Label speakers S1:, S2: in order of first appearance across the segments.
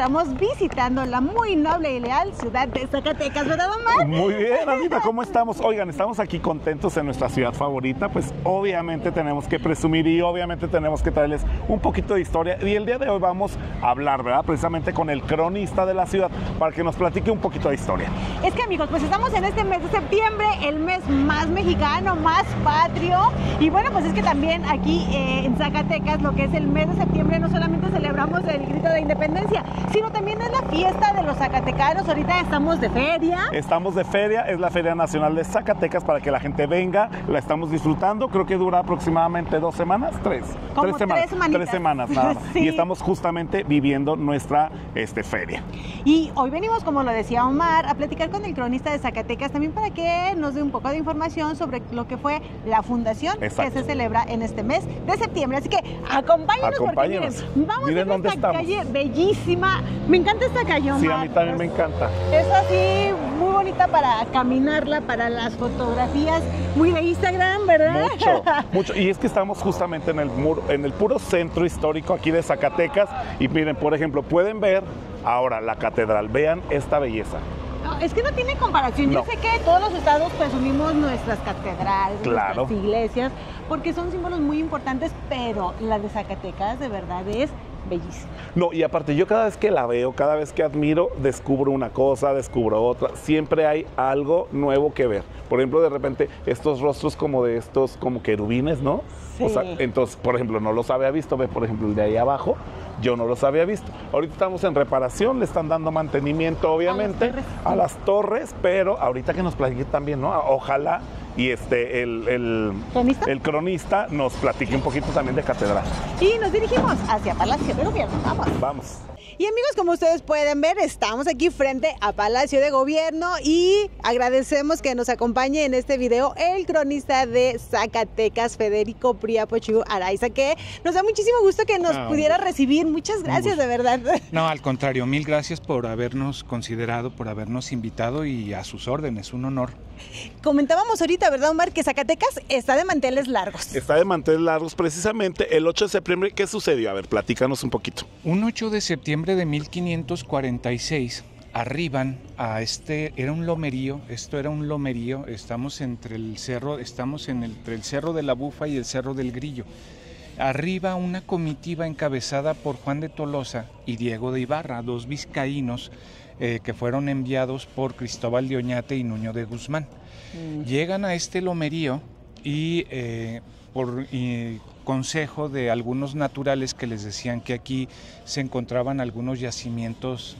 S1: encontramos visitando la muy noble y leal ciudad de Zacatecas, ¿verdad, Omar?
S2: Muy bien, Anita, ¿cómo estamos? Oigan, estamos aquí contentos en nuestra ciudad favorita, pues obviamente tenemos que presumir y obviamente tenemos que traerles un poquito de historia. Y el día de hoy vamos a hablar, ¿verdad? Precisamente con el cronista de la ciudad para que nos platique un poquito de historia.
S1: Es que amigos, pues estamos en este mes de septiembre, el mes más mexicano, más patrio. Y bueno, pues es que también aquí eh, en Zacatecas, lo que es el mes de septiembre, no solamente celebramos el grito de independencia, sino también es la fiesta de los zacatecanos. Ahorita estamos de feria.
S2: Estamos de feria, es la Feria Nacional de Zacatecas para que la gente venga, la estamos disfrutando, creo que dura aproximadamente dos semanas, tres.
S1: Como
S2: tres semanas.
S1: tres
S2: semanas nada más.
S1: Sí.
S2: Y estamos justamente viviendo nuestra este, feria.
S1: Y hoy venimos, como lo decía Omar, a platicar con el cronista de Zacatecas también para que nos dé un poco de información sobre lo que fue la fundación
S2: Exacto.
S1: que se celebra en este mes de septiembre. Así que acompáñenos,
S2: Acompáñenos.
S1: porque miren, vamos
S2: Miren
S1: a esta
S2: estamos.
S1: calle bellísima. Me encanta esta calle, Omar.
S2: Sí, a mí también me encanta.
S1: Es así, muy bonita para caminarla, para las fotografías, muy de Instagram, ¿verdad?
S2: Mucho, mucho. Y es que estamos justamente en el muro, en el puro centro histórico aquí de Zacatecas. Y miren, por ejemplo, pueden ver ahora la catedral. Vean esta belleza.
S1: No, es que no tiene comparación. Yo sé que todos los estados presumimos nuestras catedrales,
S2: Claro.
S1: nuestras iglesias, porque son símbolos muy importantes, pero la de Zacatecas de verdad es bellísima.
S2: No, y aparte, yo cada vez que la veo, cada vez que admiro, descubro una cosa, descubro otra. Siempre hay algo nuevo que ver. Por ejemplo, de repente, estos rostros como de estos, como querubines, ¿no? O sea,
S1: Sí.
S2: entonces, por ejemplo, no los había visto. Ve, por ejemplo, el de ahí abajo, yo no los había visto. Ahorita estamos en reparación, le están dando mantenimiento, obviamente,
S1: torres.
S2: a las torres, pero ahorita que nos platique también, ¿no? Ojalá y este, el, el,
S1: ¿Cronista?
S2: el cronista nos platique un poquito también de catedral.
S1: Y nos dirigimos hacia Palacio de Gobierno. Vamos.
S2: Vamos.
S1: Y amigos, como ustedes pueden ver, estamos aquí frente a Palacio de Gobierno y agradecemos que nos acompañe en este video el cronista de Zacatecas, Federico Priapochu Araiza, que nos da muchísimo gusto que nos
S3: Ah,
S1: pudiera recibir. Muchas gracias, de verdad.
S3: No, al contrario, mil gracias por habernos considerado, por habernos invitado y a sus órdenes, un honor.
S1: Comentábamos ahorita, ¿verdad, Omar? Que Zacatecas está de manteles largos.
S2: Está de manteles largos precisamente el 8 de septiembre. ¿Qué sucedió? A ver, platícanos un poquito.
S3: Un 8 de septiembre de 1546 arriban a este, era un lomerío, esto era un lomerío, estamos entre el cerro, estamos en el- entre el cerro de la Bufa y el cerro del Grillo. Arriba una comitiva encabezada por Juan de Tolosa y Diego de Ibarra, dos vizcaínos eh, que fueron enviados por Cristóbal de Oñate y Nuño de Guzmán. Llegan a este lomerío y eh, por consejo de algunos naturales que les decían que aquí se encontraban algunos yacimientos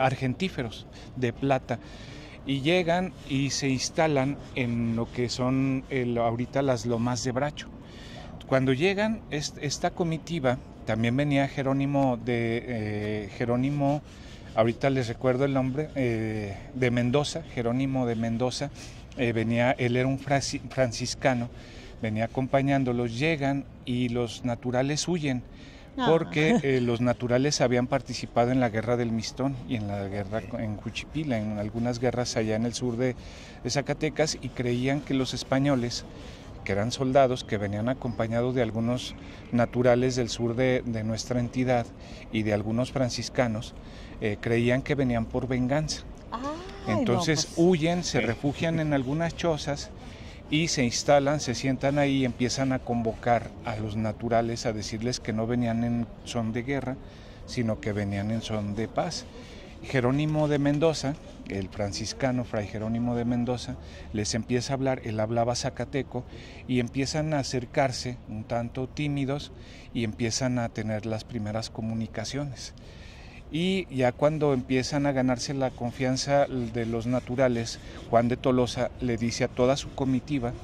S3: argentíferos de plata y llegan y se instalan en lo que son el- ahorita las lomas de Bracho. Cuando llegan est- esta comitiva, también venía Jerónimo de eh, Jerónimo, ahorita les recuerdo el nombre, eh, de Mendoza, Jerónimo de Mendoza, eh, venía, él era un franciscano, venía acompañándolos, llegan y los naturales huyen
S1: Ah.
S3: porque eh, los naturales habían participado en la guerra del Mistón y en la guerra en Juchipila, en algunas guerras allá en el sur de, de Zacatecas y creían que los españoles, que eran soldados que venían acompañados de algunos naturales del sur de, de nuestra entidad y de algunos franciscanos, eh, creían que venían por venganza.
S1: Ay, no,
S3: Entonces
S1: pues,
S3: huyen, se refugian en algunas chozas y se instalan, se sientan ahí y empiezan a convocar a los naturales a decirles que no venían en son de guerra, sino que venían en son de paz. Jerónimo de Mendoza, el franciscano Fray Jerónimo de Mendoza, les empieza a hablar, él hablaba zacateco, y empiezan a acercarse un tanto tímidos y empiezan a tener las primeras comunicaciones. Y ya cuando empiezan a ganarse la confianza de los naturales, Juan de Tolosa le dice a toda su comitiva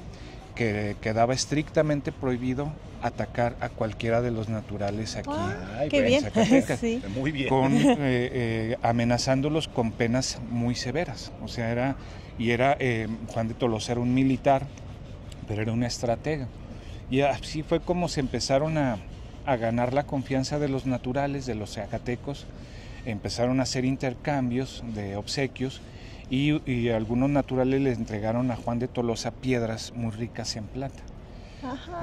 S3: que quedaba estrictamente prohibido atacar a cualquiera de los naturales aquí.
S1: Ah, qué bien.
S3: Zacatecas.
S1: Sí.
S2: Muy bien.
S3: con, eh, eh, amenazándolos con penas muy severas. O sea, era, y era, eh, Juan de Tolosa era un militar, pero era un estratega. Y así fue como se empezaron a, a ganar la confianza de los naturales, de los zacatecos. Empezaron a hacer intercambios de obsequios y, y algunos naturales le entregaron a Juan de Tolosa piedras muy ricas en plata.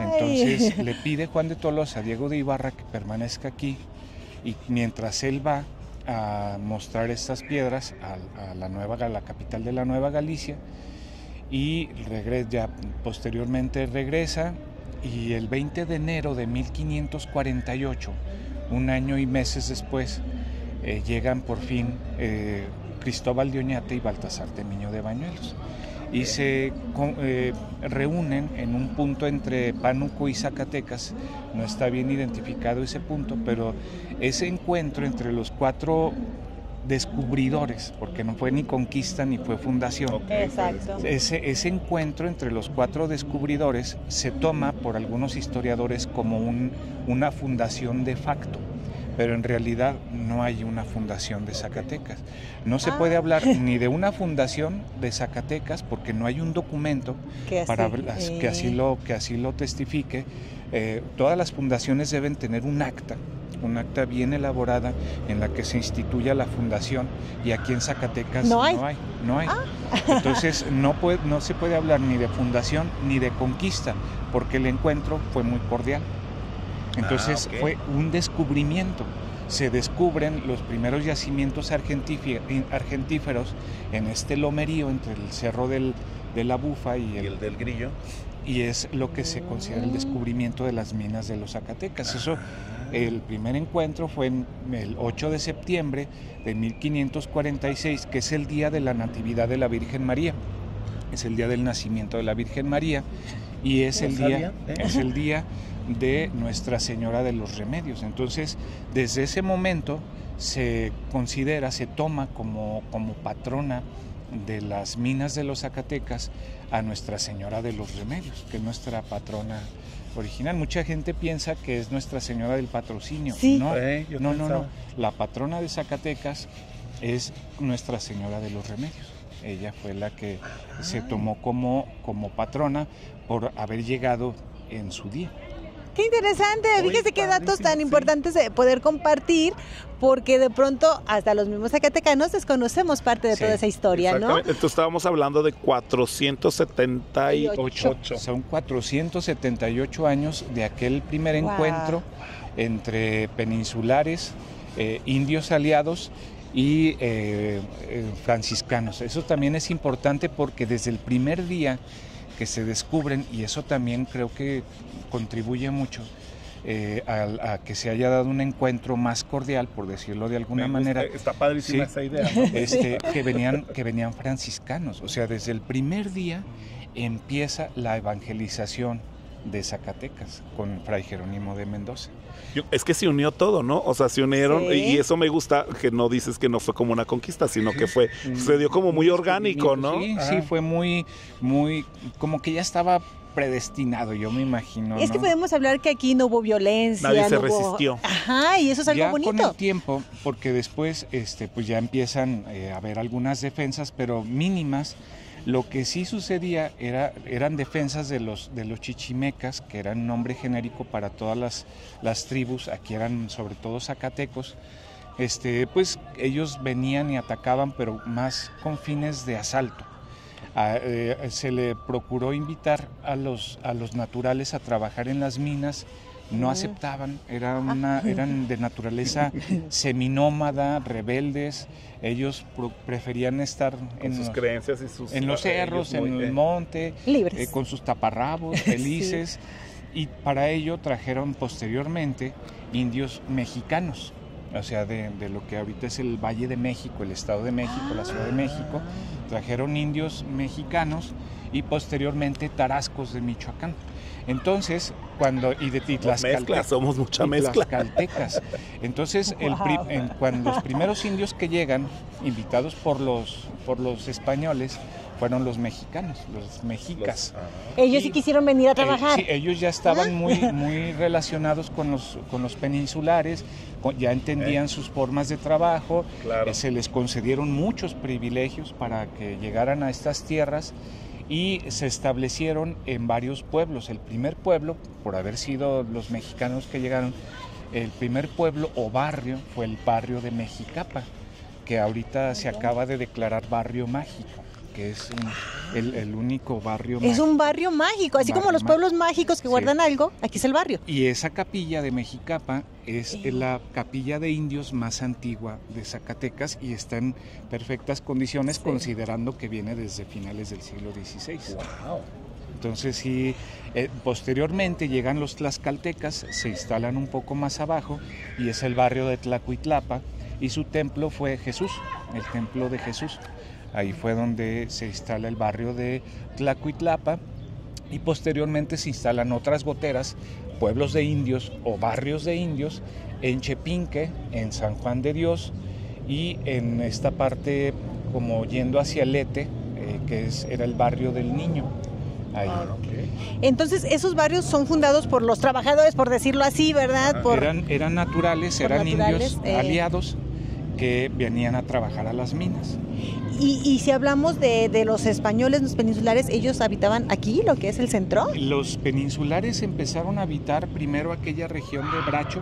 S3: Entonces le pide Juan de Tolosa a Diego de Ibarra que permanezca aquí y mientras él va a mostrar estas piedras a, a la nueva a la capital de la Nueva Galicia y regre- ya posteriormente regresa y el 20 de enero de 1548, un año y meses después, eh, llegan por fin eh, Cristóbal de Oñate y Baltasar Temiño de Bañuelos y se eh, reúnen en un punto entre Pánuco y Zacatecas. No está bien identificado ese punto, pero ese encuentro entre los cuatro descubridores, porque no fue ni conquista ni fue fundación.
S1: Exacto.
S3: Ese, ese encuentro entre los cuatro descubridores se toma por algunos historiadores como un- una fundación de facto, pero en realidad no hay una fundación de Zacatecas. No se
S1: Ah.
S3: puede hablar ni de una fundación de Zacatecas porque no hay un documento
S1: Que así,
S3: para que, así
S1: eh,
S3: lo, que así lo testifique. Eh, todas las fundaciones deben tener un acta, un acta bien elaborada en la que se instituya la fundación y aquí en Zacatecas
S1: No hay.
S3: no hay. no hay.
S1: Ah.
S3: Entonces no, puede, no se puede hablar ni de fundación ni de conquista porque el encuentro fue muy cordial. Entonces
S2: Ah,
S3: fue un descubrimiento. Se descubren los primeros yacimientos argentifi- argentíferos en este lomerío entre el cerro del- de la Bufa y
S2: Y
S3: el,
S2: el del grillo.
S3: y es lo que se considera el descubrimiento de las minas de los Zacatecas. Eso, el primer encuentro fue en el 8 de septiembre de 1546, que es el día de la Natividad de la Virgen María. Es el día del nacimiento de la Virgen María y es el día,
S2: ¿eh?
S3: es el día de Nuestra Señora de los Remedios. Entonces, desde ese momento se considera, se toma como, como patrona de las minas de los Zacatecas a Nuestra Señora de los Remedios, que es nuestra patrona original. Mucha gente piensa que es Nuestra Señora del Patrocinio.
S1: Sí.
S3: No,
S2: Eh, yo
S3: no, no, no. La patrona de Zacatecas es Nuestra Señora de los Remedios. Ella fue la que se tomó como, como patrona por haber llegado en su día.
S1: Qué interesante,
S2: Muy
S1: fíjese qué datos tan
S2: sí.
S1: importantes de poder compartir, porque de pronto hasta los mismos zacatecanos desconocemos parte de
S3: Sí,
S1: toda esa historia, ¿no?
S2: Entonces estábamos hablando de 478.
S1: Ocho.
S3: Son 478 años de aquel primer
S1: Wow.
S3: encuentro entre peninsulares, eh, indios aliados y eh, eh, franciscanos. Eso también es importante porque desde el primer día que se descubren, y eso también creo que contribuye mucho eh, a, que se haya dado un encuentro más cordial, por decirlo de alguna manera,
S2: Está padrísima
S3: Sí.
S2: esa idea. ¿no?
S3: este, que, venían, que venían franciscanos. O sea, desde el primer día empieza la evangelización de Zacatecas con Fray Jerónimo de Mendoza.
S2: Yo- es que se unió todo, ¿no? O sea, se unieron
S1: Sí.
S2: y eso me gusta que no dices que no fue como una conquista, sino que fue, se dio como muy orgánico, ¿no?
S3: Sí,
S2: Ajá.
S3: sí, fue muy, muy, como que ya estaba predestinado, yo me imagino.
S1: Es que podemos hablar que aquí no hubo violencia.
S2: Nadie se
S1: no hubo-
S2: resistió.
S1: Ajá, y eso es algo
S3: ya con
S1: bonito.
S3: el tiempo, porque después este, pues ya empiezan eh, a haber algunas defensas, pero mínimas. Lo que sí sucedía era, eran defensas de los, de los chichimecas, que eran un nombre genérico para todas las, las tribus, aquí eran sobre todo zacatecos. Este, pues ellos venían y atacaban, pero más con fines de asalto. Eh, se le procuró invitar a los, a los naturales a trabajar en las minas, no aceptaban, era una, eran de naturaleza seminómada, rebeldes, ellos pro- preferían estar
S2: Con
S3: en
S2: sus
S3: los,
S2: creencias y sus...
S3: en los cerros, en el
S2: eh,
S3: monte,
S1: Libres.
S3: eh, con sus taparrabos, felices, y para ello trajeron posteriormente indios mexicanos, o sea, de, de lo que ahorita es el Valle de México, el Estado de México, la Ciudad de México, trajeron indios mexicanos y posteriormente Tarascos de Michoacán. Entonces, cuando y de y
S2: Somos mezcla, somos mucha
S3: y
S2: mezcla.
S3: tlaxcaltecas. Entonces, el pri- en- cuando los primeros indios que llegan, invitados por los, por los españoles, fueron los mexicanos, los mexicas.
S1: Ellos sí quisieron venir a
S3: Eh,
S1: trabajar.
S3: sí, ellos ya estaban
S1: Ah.
S3: muy, muy relacionados con los, con los peninsulares, con- ya entendían sus formas de trabajo,
S2: Claro.
S3: eh, se les concedieron muchos privilegios para que llegaran a estas tierras y se establecieron en varios pueblos. El primer pueblo, por haber sido los mexicanos que llegaron, el primer pueblo o barrio fue el barrio de Mexicapa, que ahorita se acaba de declarar barrio mágico, que es un- el, el único barrio
S1: Es
S3: mágico.
S1: un barrio mágico, así como los pueblos mágicos que
S3: Sí.
S1: guardan algo, aquí es el barrio.
S3: Y esa capilla de Mexicapa es
S1: Eh.
S3: la capilla de indios más antigua de Zacatecas y está en perfectas condiciones
S1: Sí.
S3: considerando que viene desde finales del siglo XVI.
S2: Wow.
S3: Entonces sí, eh, posteriormente llegan los tlaxcaltecas, se instalan un poco más abajo y es el barrio de Tlacuitlapa y su templo fue Jesús, el templo de Jesús. Ahí fue donde se instala el barrio de Tlacuitlapa y posteriormente se instalan otras goteras, pueblos de indios o barrios de indios en Chepinque, en San Juan de Dios y en esta parte como yendo hacia Lete, eh, que es, era el barrio del niño. Ahí.
S2: Ah.
S1: Entonces, esos barrios son fundados por los trabajadores, por decirlo así, ¿verdad? Por...
S3: Eran, eran naturales,
S1: por
S3: eran
S1: naturales,
S3: indios
S1: eh.
S3: aliados que venían a trabajar a las minas.
S1: Y, y si hablamos de, de los españoles, los peninsulares, ellos habitaban aquí, lo que es el centro.
S3: Los peninsulares empezaron a habitar primero aquella región de Bracho,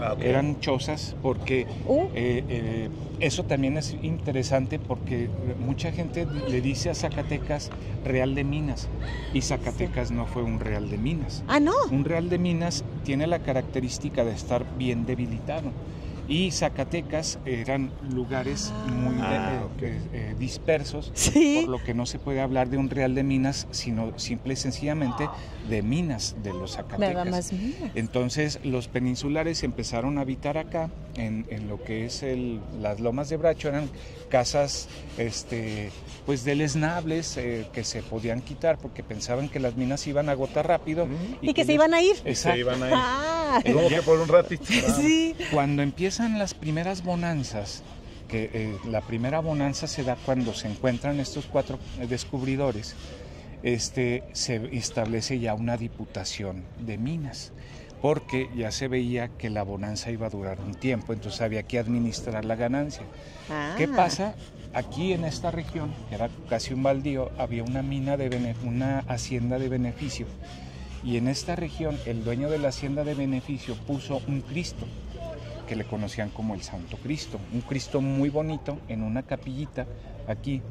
S2: Ah, ok.
S3: eran chozas porque
S1: Uh,
S3: Eh, eh, eso también es interesante porque mucha gente le dice a Zacatecas Real de Minas y Zacatecas no fue un Real de Minas.
S1: ah, no.
S3: Un Real de Minas tiene la característica de estar bien debilitado y Zacatecas eran lugares muy
S2: Ah,
S3: eh, eh, eh, dispersos
S1: Sí.
S3: por lo que no se puede hablar de un Real de Minas sino simple y sencillamente de minas de los Zacatecas.
S1: Nada más. mira.
S3: Entonces los peninsulares empezaron a habitar acá, en, en lo que es el, las lomas de Bracho, eran casas este, pues deleznables eh, que se podían quitar porque pensaban que las minas iban a agotar rápido.
S1: Y que se iban a ir.
S2: Se
S3: Exacto.
S2: iban a ir.
S1: Ah,
S2: que por un ratito.
S1: sí.
S3: Cuando empiezan las primeras bonanzas, que eh, la primera bonanza se da cuando se encuentran estos cuatro eh, descubridores, este, se establece ya una diputación de minas, porque ya se veía que la bonanza iba a durar un tiempo, entonces había que administrar la ganancia. ¿Qué
S1: Ah.
S3: pasa? Aquí en esta región, que era casi un baldío, había una mina de una hacienda de beneficio. Y en esta región, el dueño de la hacienda de beneficio puso un Cristo, que le conocían como el Santo Cristo, un Cristo muy bonito en una capillita aquí.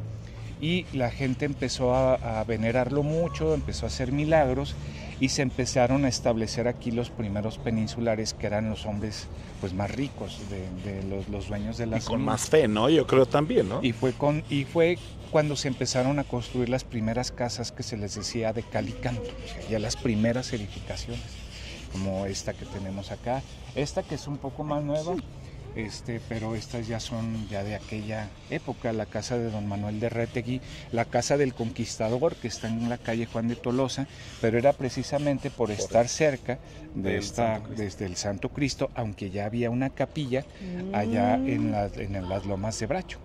S3: Y la gente empezó a, a venerarlo mucho, empezó a hacer milagros y se empezaron a establecer aquí los primeros peninsulares que eran los hombres pues más ricos de, de los, los dueños de
S2: Y
S3: las
S2: con más fe, ¿no? Yo creo también, ¿no?
S3: Y fue, con, y fue cuando se empezaron a construir las primeras casas que se les decía de cal y canto, o sea, ya las primeras edificaciones, como esta que tenemos acá. Esta que es un poco más nueva, este, pero estas ya son ya de aquella época, la casa de don Manuel de Retegui, la casa del conquistador que está en la calle Juan de Tolosa, pero era precisamente por estar cerca de esta, desde el Santo Cristo, aunque ya había una capilla allá
S1: Mm.
S3: en, las- en las lomas de Bracho.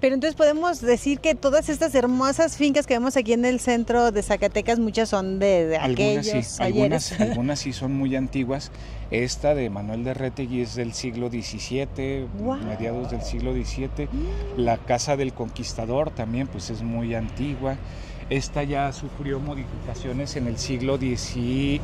S1: Pero entonces podemos decir que todas estas hermosas fincas que vemos aquí en el centro de Zacatecas, muchas son de, de
S3: Algunas
S1: aquellos
S3: sí, algunas, algunas sí son muy antiguas. Esta de Manuel de Retegui es del siglo XVII,
S1: Guau.
S3: mediados del siglo XVII. La Casa del Conquistador también pues es muy antigua. Esta ya sufrió modificaciones en el siglo XVIII,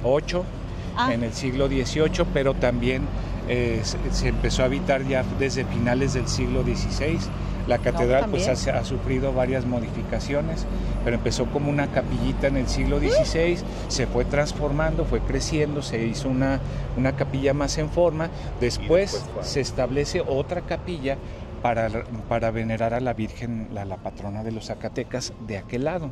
S1: Ah.
S3: en el siglo XVIII, pero también eh, se, se empezó a habitar ya desde finales del siglo XVI. La catedral pues ha, ha sufrido varias modificaciones, pero empezó como una capillita en el siglo XVI, se fue transformando, fue creciendo, se hizo una, una capilla más en forma, después, se establece otra capilla para, para venerar a la Virgen, la, la patrona de los Zacatecas, de aquel lado.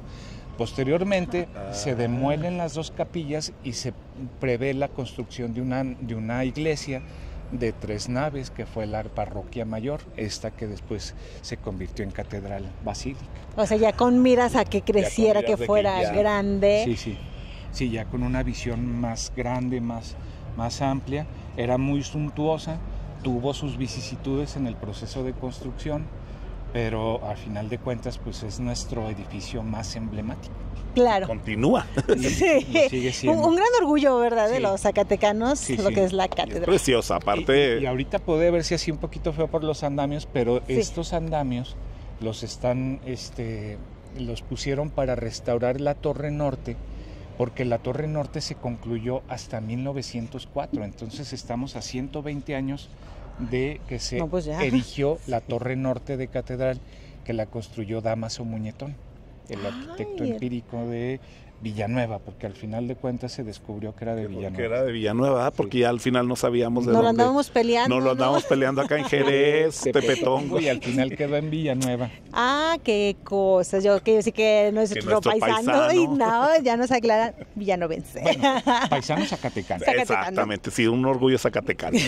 S3: Posteriormente
S2: Ah.
S3: se demuelen las dos capillas y se prevé la construcción de una, de una iglesia de tres naves, que fue la parroquia mayor, esta que después se convirtió en catedral basílica.
S1: O sea, ya con miras a que creciera, que fuera grande.
S3: Sí, sí. Sí, ya con una visión más grande, más, más amplia. Era muy suntuosa, tuvo sus vicisitudes en el proceso de construcción, pero al final de cuentas, pues es nuestro edificio más emblemático.
S1: Claro.
S2: Continúa.
S1: Sí. Un, gran orgullo, ¿verdad? De los zacatecanos, lo que es la catedral.
S2: preciosa, aparte.
S3: Y, ahorita puede verse así un poquito feo por los andamios, pero estos andamios los están, este, los pusieron para restaurar la torre norte, porque la torre norte se concluyó hasta 1904, entonces estamos a 120 años de que se pues erigió la torre norte de catedral, que la construyó Damaso Muñetón el arquitecto empírico de Villanueva, porque al final de cuentas se descubrió que era de Villanueva.
S2: Que era de Villanueva, porque ya al final no sabíamos de
S1: no
S2: dónde.
S1: lo andábamos peleando.
S2: No lo andábamos peleando acá en Jerez, Tepetongo.
S3: Y al final quedó en Villanueva.
S1: Ah, qué cosas. Yo que sí que nuestro, nuestro paisano, y no, ya nos aclaran villanovense.
S3: Bueno, paisano zacatecano.
S2: Exactamente, sí, un orgullo zacatecano.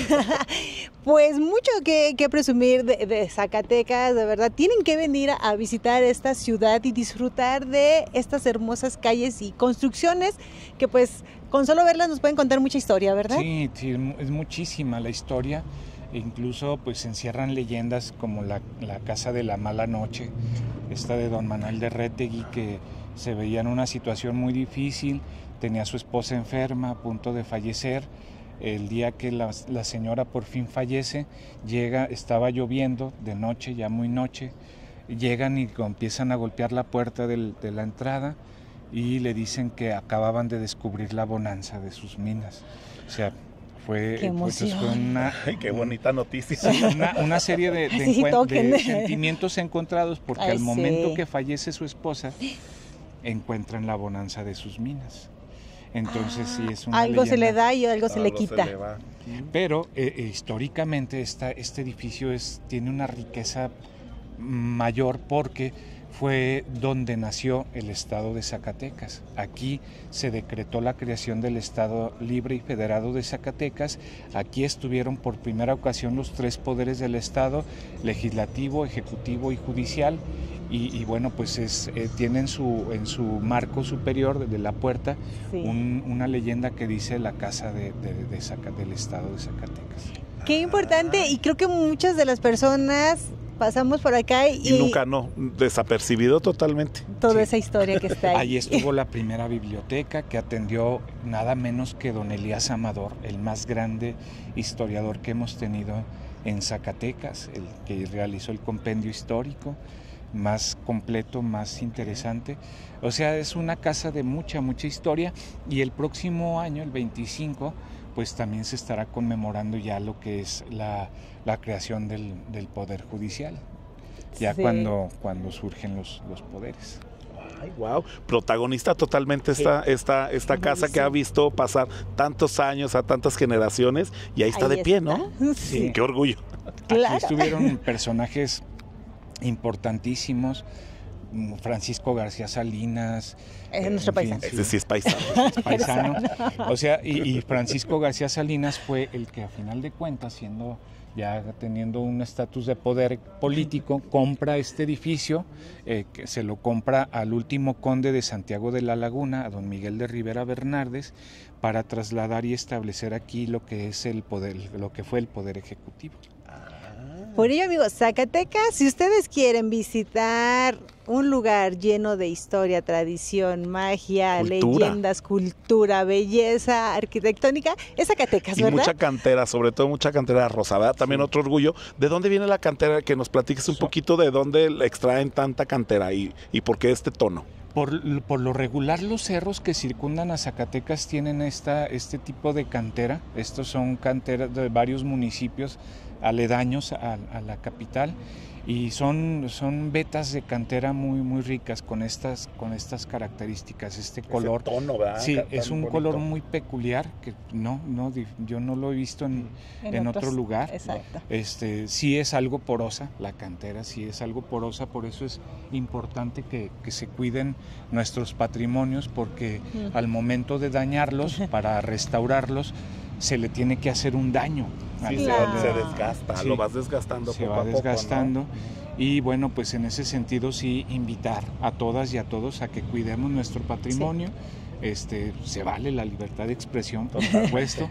S1: pues mucho que, presumir de, de, Zacatecas, de verdad. Tienen que venir a visitar esta ciudad y disfrutar de estas hermosas calles construcciones que pues con solo verlas nos pueden contar mucha historia, ¿verdad?
S3: Sí, es muchísima la historia. E incluso pues encierran leyendas como la, Casa de la Mala Noche, esta de don Manuel de Retegui que se veía en una situación muy difícil, tenía a su esposa enferma, a punto de fallecer. El día que la, señora por fin fallece, llega, estaba lloviendo de noche, ya muy noche, llegan y empiezan a golpear la puerta de la entrada y le dicen que acababan de descubrir la bonanza de sus minas. O sea, fue,
S1: qué
S3: pues, una...
S2: qué bonita noticia.
S3: una, serie de, sentimientos encontrados porque al momento que fallece su esposa, encuentran la bonanza de sus minas. Entonces sí es una
S1: Algo se le da y algo, se le quita.
S3: Pero eh, eh, históricamente esta, este edificio es, tiene una riqueza mayor porque fue donde nació el Estado de Zacatecas. Aquí se decretó la creación del Estado Libre y Federado de Zacatecas. Aquí estuvieron por primera ocasión los tres poderes del Estado, legislativo, ejecutivo y judicial. Y, bueno, pues es, eh, tienen su, en su marco superior de la puerta una leyenda que dice la casa de, del Estado de Zacatecas.
S1: Qué importante y creo que muchas de las personas pasamos por acá y,
S2: y nunca no, desapercibido totalmente.
S1: Toda esa historia que está ahí.
S3: Ahí estuvo la primera biblioteca que atendió nada menos que don Elías Amador, el más grande historiador que hemos tenido en Zacatecas, el que realizó el compendio histórico más completo, más interesante. O sea, es una casa de mucha, mucha historia y el próximo año, el 25, pues también se estará conmemorando ya lo que es la, creación del, Poder Judicial, ya cuando, cuando surgen los, los poderes.
S2: Ay, wow, protagonista totalmente esta, esta, esta casa que ha visto pasar tantos años a tantas generaciones y ahí está de pie, ¿no? Sí. Qué orgullo.
S3: Aquí estuvieron personajes importantísimos Francisco García Salinas.
S1: Es nuestro paisano.
S2: Ese sí es paisano.
S3: paisano. O sea, y, Francisco García Salinas fue el que a final de cuentas, siendo ya teniendo un estatus de poder político, compra este edificio, eh, que se lo compra al último conde de Santiago de la Laguna, a don Miguel de Rivera Bernardes, para trasladar y establecer aquí lo que es el poder, lo que fue el poder ejecutivo.
S1: Por ello, amigos, Zacatecas, si ustedes quieren visitar un lugar lleno de historia, tradición, magia, leyendas, cultura, belleza arquitectónica, es Zacatecas, ¿verdad?
S2: Y mucha cantera, sobre todo mucha cantera rosa, También otro orgullo. ¿De dónde viene la cantera? Que nos platiques un poquito de dónde extraen tanta cantera y, y por qué este tono.
S3: Por, por, lo regular los cerros que circundan a Zacatecas tienen esta, este tipo de cantera. Estos son canteras de varios municipios aledaños a, la capital y son, son vetas de cantera muy muy ricas con estas con estas características este color.
S2: tono, ¿verdad?
S3: sí es un color muy peculiar que no no yo no lo he visto en, en, otro lugar.
S1: exacto.
S3: Este sí es algo porosa la cantera sí es algo porosa por eso es importante que, que se cuiden nuestros patrimonios porque al momento de dañarlos para restaurarlos se le tiene que hacer un daño.
S2: Sí,
S3: al-
S2: se-
S1: Claro.
S2: se, desgasta,
S3: Sí.
S2: lo vas desgastando
S3: se
S2: poco
S3: va
S2: a poco, ¿no?
S3: desgastando. Y bueno, pues en ese sentido sí invitar a todas y a todos a que cuidemos nuestro patrimonio. Este, se vale la libertad de expresión, por supuesto,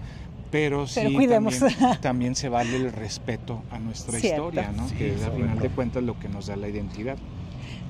S3: pero sí
S1: Pero cuidemos.
S3: También, también se vale el respeto a nuestra
S1: Cierto.
S3: historia, ¿no?
S2: Sí,
S3: que es al final de cuentas lo que nos da la identidad.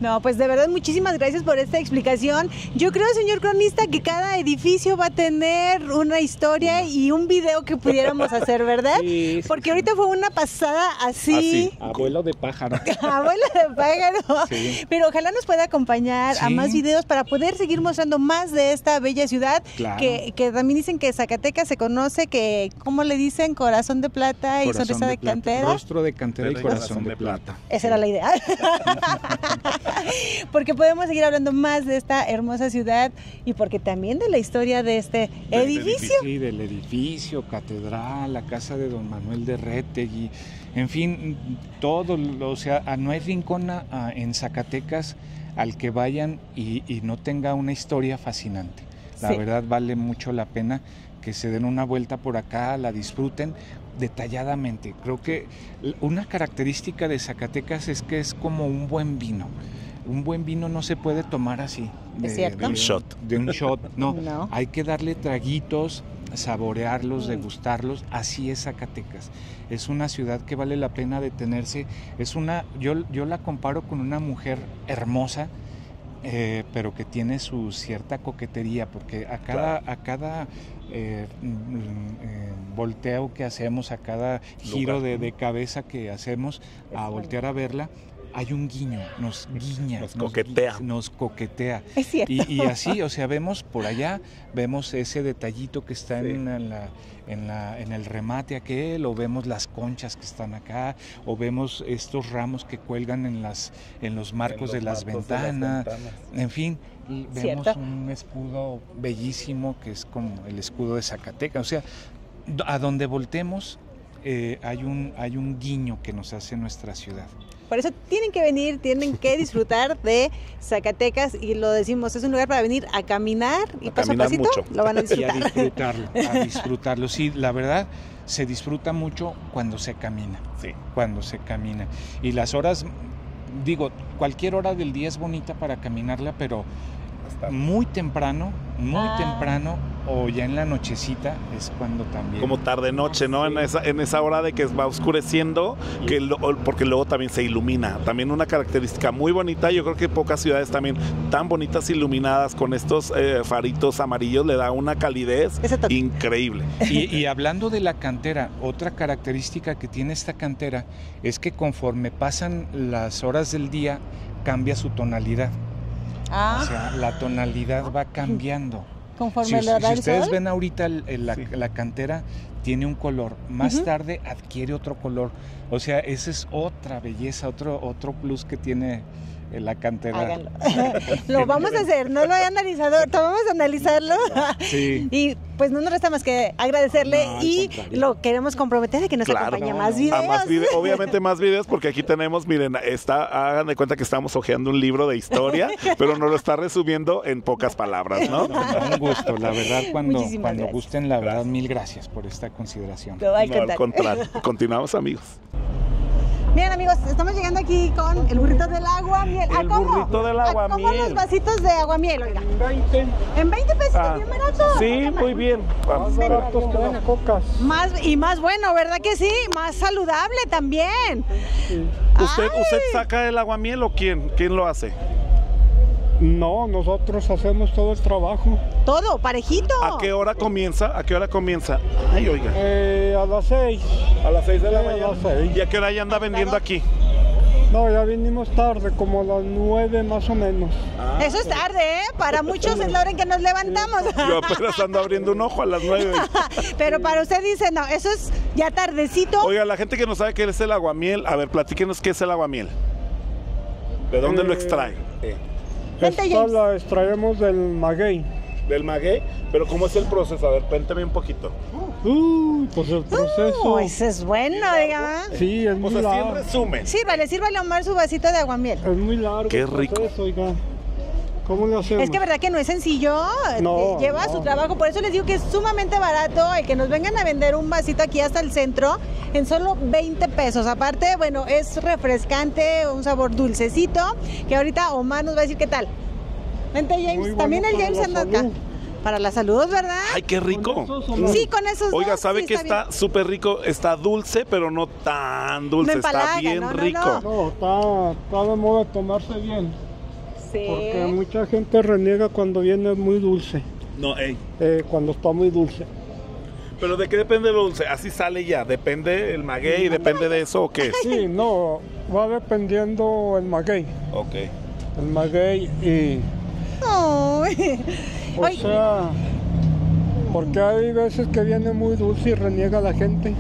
S1: No, pues de verdad muchísimas gracias por esta explicación. Yo creo, señor cronista, que cada edificio va a tener una historia y un video que pudiéramos hacer, ¿verdad?
S3: Sí, sí,
S1: Porque
S3: sí.
S1: ahorita fue una pasada así,
S3: Abuelo de pájaro.
S1: abuela de pájaro.
S3: Sí.
S1: Pero ojalá nos pueda acompañar a más videos para poder seguir mostrando más de esta bella ciudad.
S3: Claro.
S1: Que, que también dicen que Zacatecas se conoce que, ¿cómo le dicen? Corazón de plata y
S3: Corazón
S1: sonrisa de,
S3: plata,
S1: cantera.
S3: Rostro de cantera y corazón de plata.
S1: Esa era la idea. porque podemos seguir hablando más de esta hermosa ciudad y porque también de la historia de este
S2: Del
S1: edificio.
S3: Sí, del edificio, catedral, la casa de don Manuel de Rettegui, en fin, todo, o sea, a- no hay rincón a- en Zacatecas al que vayan y, y no tenga una historia fascinante. La
S1: Sí.
S3: verdad vale mucho la pena que se den una vuelta por acá, la disfruten detalladamente. Creo que una característica de Zacatecas es que es como un buen vino. Un buen vino no se puede tomar así.
S1: ¿Es cierto?
S2: De un shot.
S3: De un shot, no.
S1: No.
S3: Hay que darle traguitos, saborearlos, degustarlos. Así es Zacatecas. Es una ciudad que vale la pena detenerse. Es una, yo, yo la comparo con una mujer hermosa, eh, pero que tiene su cierta coquetería, porque a cada, a cada eh, mm, eh, volteo que hacemos, a cada giro de, de cabeza que hacemos, a voltear a verla, hay un guiño, nos guiña,
S2: Nos coquetea.
S3: gui- nos coquetea.
S1: Es cierto.
S3: Y, y así, o sea, vemos por allá, vemos ese detallito que está
S2: Sí.
S3: en, la, en, la- en el remate aquel, o vemos las conchas que están acá, o vemos estos ramos que cuelgan en, las, en los marcos,
S2: En
S3: de, las
S2: marcos de las
S3: ventanas. En fin, vemos
S1: Cierto.
S3: un escudo bellísimo que es como el escudo de Zacatecas. O sea, do- a donde voltemos eh, hay, un, hay un guiño que nos hace nuestra ciudad.
S1: Por eso tienen que venir, tienen que disfrutar de Zacatecas y lo decimos, es un lugar para venir a caminar y
S2: A
S1: paso a
S2: caminar
S1: pasito
S2: mucho.
S1: lo van a
S3: Y a
S1: disfrutar.
S3: disfrutarlo, a disfrutarlo. Sí, la verdad, se disfruta mucho cuando se camina.
S2: Sí.
S3: cuando se camina. Y las horas, digo, cualquier hora del día es bonita para caminarla, pero Muy temprano, muy
S1: Ah.
S3: temprano o ya en la nochecita es cuando también.
S2: Como tarde noche, ¿no? En esa, en esa hora de que va oscureciendo, que lo- porque luego también se ilumina. También una característica muy bonita. Yo creo que pocas ciudades también tan bonitas iluminadas con estos eh, faritos amarillos le da una calidez increíble.
S3: Y, y hablando de la cantera, otra característica que tiene esta cantera es que conforme pasan las horas del día, cambia su tonalidad.
S1: Ah,
S3: O sea, la tonalidad va cambiando.
S1: conforme
S3: Si, si ustedes ven ahorita el- el- la,
S2: Sí.
S3: la cantera tiene un color, más tarde adquiere otro color. O sea, esa es otra belleza, otro, otro plus que tiene eh, la cantera.
S1: Háganlo. lo vamos a hacer, no lo he analizado, vamos a analizarlo.
S3: Sí.
S1: Y pues no nos resta más que agradecerle
S3: No,
S1: y lo queremos comprometer de que nos
S2: Claro.
S1: acompañe a
S3: No,
S1: más videos.
S2: A más vide- obviamente más videos porque aquí tenemos, miren, está, hagan de cuenta que estamos hojeando un libro de historia, pero nos lo está resumiendo en pocas palabras, ¿no?
S3: No, un gusto, la verdad, cuando,
S1: Muchísimas
S3: cuando
S1: gracias.
S3: gusten, la verdad, mil gracias por esta consideración.
S1: No, al
S2: No, al
S1: contrario.
S2: contrario. Continuamos, amigos.
S1: Bien amigos, estamos llegando aquí con el burrito del agua miel.
S2: El burrito del
S1: ¿A cómo
S2: aguamiel.
S1: los vasitos de agua miel, oiga? En 20 pesos,
S2: Ah,
S1: bien barato.
S2: sí, muy bien. Vamos a ver.
S1: Más y más bueno, ¿verdad que sí? Más saludable también.
S2: ¿Usted. ¿Usted saca el aguamiel o quién? ¿Quién lo hace?
S4: No, nosotros hacemos todo el trabajo.
S1: Todo, parejito.
S2: ¿A qué hora comienza? ¿A qué hora comienza? Ay, oiga.
S4: Eh, a las seis.
S2: A las 6 de la
S4: Sí, a
S2: mañana.
S4: las seis.
S2: ¿Y a qué hora ya anda vendiendo aquí?
S4: No, ya vinimos tarde, como a las nueve más o menos.
S1: Eso es tarde, ¿eh? Para muchos es la hora en que nos levantamos.
S2: Yo apenas ando abriendo un ojo a las 9.
S1: Pero para usted dice, no, eso es ya tardecito.
S2: Oiga, la gente que no sabe qué es el aguamiel, a ver, platíquenos qué es el aguamiel. ¿De dónde lo
S4: Eh,
S2: extrae?
S1: Vente,
S4: Esta
S1: James.
S4: la extraemos del maguey.
S2: Del maguey. Pero ¿cómo es el proceso? A ver, cuénteme un poquito.
S4: Uy, pues el proceso.
S1: Ese es bueno, diga.
S4: Sí, es
S2: O
S4: muy
S2: sea, sí, en
S4: largo.
S2: resumen.
S1: Sírvale, sírvale a Omar su vasito de aguamiel.
S4: Es muy largo.
S2: Qué
S4: el
S2: rico.
S4: proceso, oiga. ¿Cómo le hacemos?
S1: Es que verdad que no es sencillo,
S4: No,
S1: eh, lleva
S4: no.
S1: su trabajo, por eso les digo que es sumamente barato el que nos vengan a vender un vasito aquí hasta el centro en solo 20 pesos. Aparte, bueno, es refrescante, un sabor dulcecito, que ahorita Omar nos va a decir qué tal. Vente James,
S4: bueno
S1: también el James anda acá. Para la salud, ¿verdad?
S2: Ay, qué rico.
S4: ¿Con esos?
S1: Sí, con esos
S2: Oiga,
S1: dos,
S2: ¿sabe
S1: sí,
S2: que está súper rico? Está dulce, pero no tan dulce.
S1: No empalaga,
S2: está bien
S1: no, no,
S2: rico.
S1: no.
S4: No, está, está de moda tomarse bien. Porque mucha gente reniega cuando viene muy dulce.
S2: No, ey.
S4: eh, cuando está muy dulce.
S2: Pero ¿de qué depende lo dulce? Así sale ya. ¿Depende el maguey? ¿Depende de eso o qué?
S4: Sí, no, va dependiendo el maguey.
S2: Ok.
S4: El maguey y.
S1: Ay.
S4: O sea, porque hay veces que viene muy dulce y reniega la gente.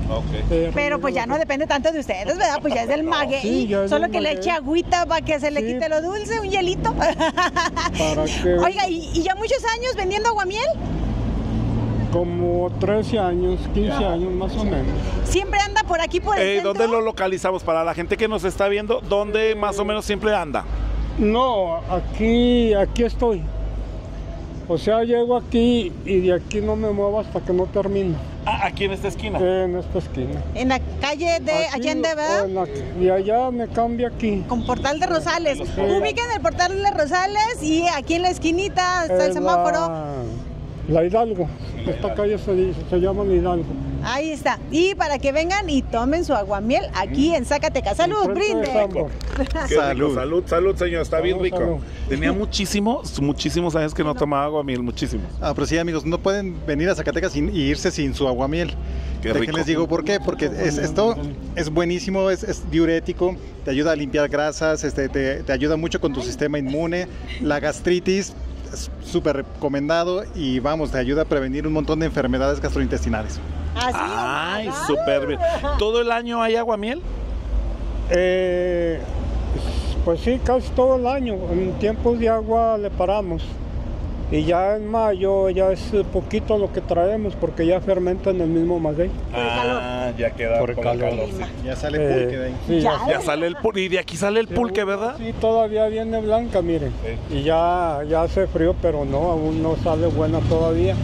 S4: Eh,
S1: Pero pues ya no depende tanto de ustedes, ¿verdad? Pues ya es del maguey.
S4: Sí, ya es
S1: Solo
S4: del
S1: que le eche agüita para que se le
S4: Sí.
S1: quite lo dulce, un hielito.
S4: Para que.
S1: Oiga, ¿y, y ya muchos años vendiendo aguamiel?
S4: Como 13 años, 15 años más o menos.
S1: Siempre anda por aquí por el
S2: Eh,
S1: centro.
S2: ¿Dónde lo localizamos? Para la gente que nos está viendo, ¿dónde más o menos siempre anda?
S4: No, aquí, aquí estoy. O sea, llego aquí y de aquí no me muevo hasta que no termino.
S2: Ah, aquí en esta esquina.
S4: En esta esquina.
S1: En la calle de
S4: Aquí,
S1: Allende, ¿verdad?
S4: en la- y allá me cambia aquí.
S1: Con Portal de Rosales.
S4: Sí.
S1: Ubiquen el Portal de Rosales y aquí en la esquinita está el semáforo.
S4: La, la Hidalgo. Esta calle se, se llama la Hidalgo.
S1: Ahí está. Y para que vengan y tomen su aguamiel aquí en Zacatecas. ¡Salud, brinde!
S5: Salud.
S2: salud, salud, señor. Está bien rico.
S4: salud.
S2: Tenía muchísimos, muchísimos años que no tomaba aguamiel, muchísimos.
S5: Ah, pero sí, amigos, no pueden venir a Zacatecas sin- y irse sin su aguamiel.
S2: Qué rico.
S5: digo por qué, porque es- esto es buenísimo, es, es diurético, te ayuda a limpiar grasas, este, te, te ayuda mucho con tu sistema inmune, la gastritis es súper recomendado y vamos, te ayuda a prevenir un montón de enfermedades gastrointestinales.
S1: Así.
S2: Ay, súper bien. ¿Todo el año hay aguamiel?
S4: Eh, pues sí, casi todo el año. En tiempos de agua le paramos. Y ya en mayo ya es poquito lo que traemos porque ya fermenta en el mismo maguey.
S1: El.
S2: Ah, ya queda
S4: Por el calor.
S2: sí.
S5: Ya sale
S4: Eh,
S5: pulque de ahí.
S4: sí,
S1: Ya.
S4: ya-
S2: Ya sale el pulque, y de aquí sale el pulque, ¿verdad?
S4: Sí, todavía viene blanca, miren. Y ya, ya hace frío, pero no, aún no sale buena todavía.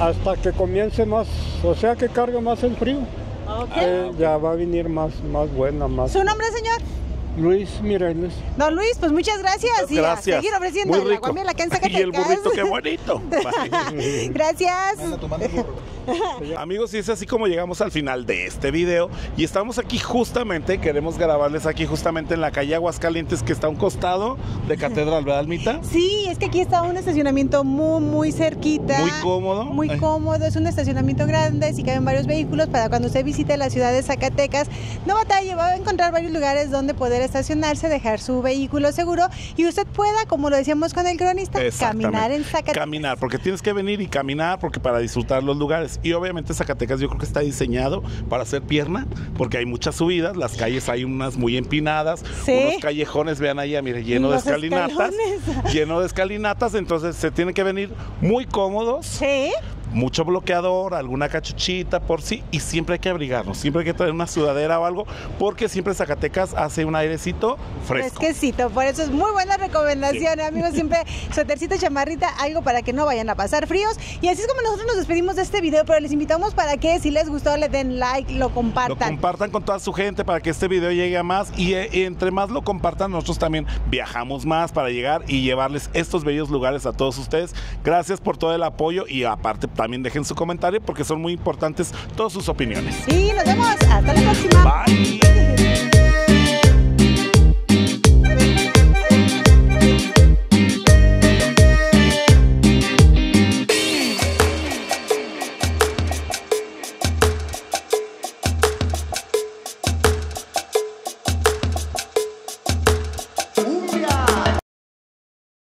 S4: Hasta que comience más, o sea que cargue más el frío.
S1: Ok.
S4: eh, ya va a venir más, más buena, más.
S1: ¿Su nombre, señor?
S4: Luis Mireles.
S1: Don Luis, pues muchas gracias. Y a
S2: Gracias.
S1: seguir ofreciendo
S2: Muy
S1: el
S2: rico.
S1: acá en
S2: Y el burrito, qué bonito.
S1: Gracias.
S2: Amigos, y es así como llegamos al final de este video. Y estamos aquí justamente, queremos grabarles aquí justamente en la calle Aguascalientes, que está a un costado de Catedral, ¿verdad, Almita?
S1: Sí, es que aquí está un estacionamiento muy, muy cerquita.
S2: Muy cómodo.
S1: Muy
S2: Ay.
S1: cómodo, es un estacionamiento grande, sí caben varios vehículos para cuando usted visite la ciudad de Zacatecas. No batalle, va a encontrar varios lugares donde poder estacionarse, dejar su vehículo seguro y usted pueda, como lo decíamos con el cronista, caminar en Zacatecas.
S2: Caminar, porque tienes que venir y caminar porque para disfrutar los lugares. Y obviamente Zacatecas yo creo que está diseñado para hacer pierna, porque hay muchas subidas, las calles hay unas muy empinadas,
S1: Sí.
S2: unos callejones, vean allá, mire, lleno de escalinatas,
S1: escalones.
S2: lleno de escalinatas, entonces se tienen que venir muy cómodos,
S1: Sí,
S2: mucho bloqueador, alguna cachuchita por sí, y siempre hay que abrigarnos, siempre hay que traer una sudadera o algo, porque siempre Zacatecas hace un airecito fresco.
S1: fresquecito. Por eso es muy buena recomendación, amigos. Siempre suétercito, chamarrita, algo para que no vayan a pasar fríos. Y así es como nosotros nos despedimos de este video, pero les invitamos para que si les gustó le den like, lo
S2: Lo
S1: compartan.
S2: compartan con toda su gente para que este video llegue a más y eh, entre más lo compartan nosotros también viajamos más para llegar y llevarles estos bellos lugares a todos ustedes. Gracias por todo el apoyo y aparte también dejen su comentario porque son muy importantes todas sus opiniones.
S1: y nos vemos. Hasta la próxima.
S2: Bye.